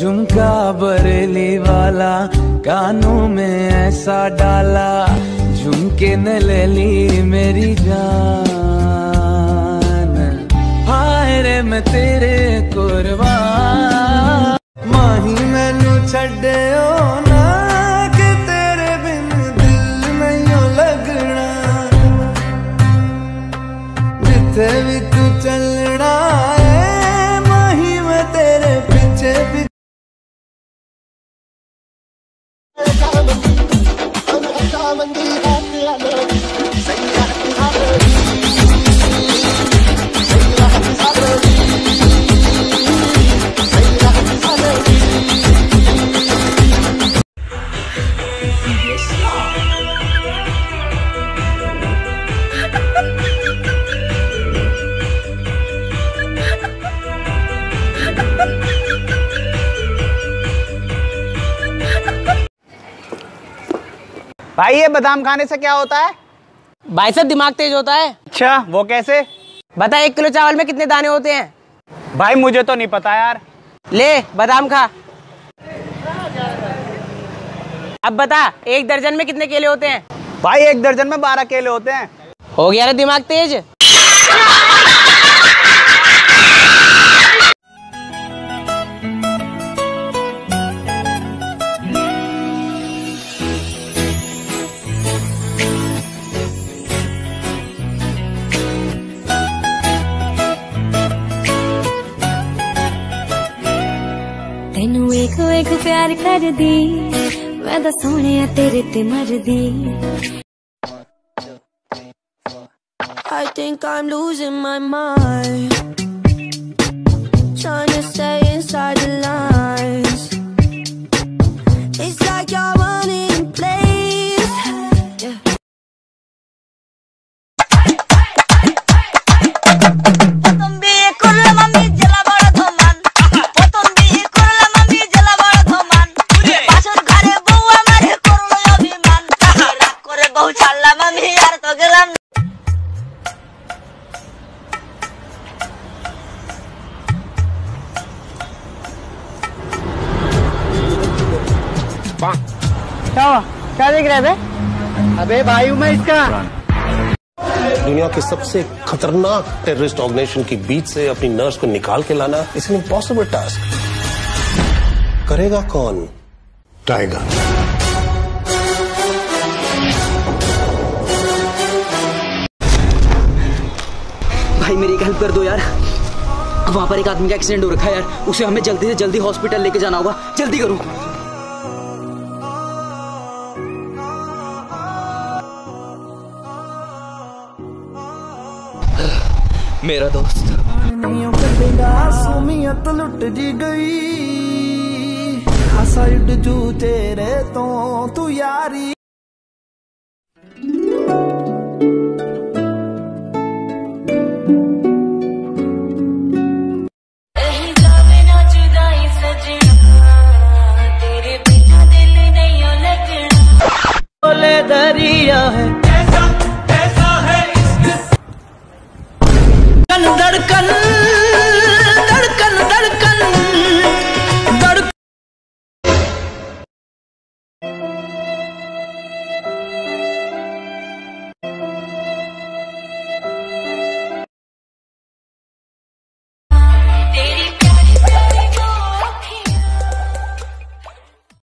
झुमका बरेली वाला, कानों में ऐसा डाला, झुमके न ले ली मेरी जान। हाय रे, मैं तेरे कुर्बान। माही मैनू छड़ो भी तू चलना Mình. भाई ये बादाम खाने से क्या होता है? भाई साहब दिमाग तेज होता है। अच्छा वो कैसे? बता एक किलो चावल में कितने दाने होते हैं? भाई मुझे तो नहीं पता यार। ले बादाम खा। अब बता एक दर्जन में कितने केले होते हैं? भाई एक दर्जन में बारह केले होते हैं। हो गया ना दिमाग तेज। ਪਿਆਰ ਕਰਦੀ ਮੈਂ ਤਾਂ ਸੋਹਣਿਆ ਤੇਰੇ ਤੇ ਮਰਦੀ I think I'm losing my mind Trying to stay inside the lines It's like you're running in क्या हुआ? क्या देख रहे थे अबे भाई मैं इसका दुनिया के सबसे खतरनाक टेररिस्ट ऑर्गेनाइजेशन के बीच से अपनी नर्स को निकाल के लाना इट्स एन इम्पॉसिबल टास्क करेगा कौन? टाइगर भाई मेरी एक हेल्प कर दो यार। वहाँ पर एक आदमी का एक्सीडेंट हो रखा है यार। उसे हमें जल्दी से जल्दी हॉस्पिटल लेके जाना होगा। जल्दी करो। मेरा दोस्त ਨਹੀਂ ਕੱਢੇਗਾ ਸੁਮੀਅਤ ਲੁੱਟ ਜੀ ਗਈ ਹਾਸਾ ਉੱਡ ਜੂ ਤੇਰੇ ਤੋਂ ਤੂੰ ਯਾਰੀ कहीं जावे धड़कन धड़कन।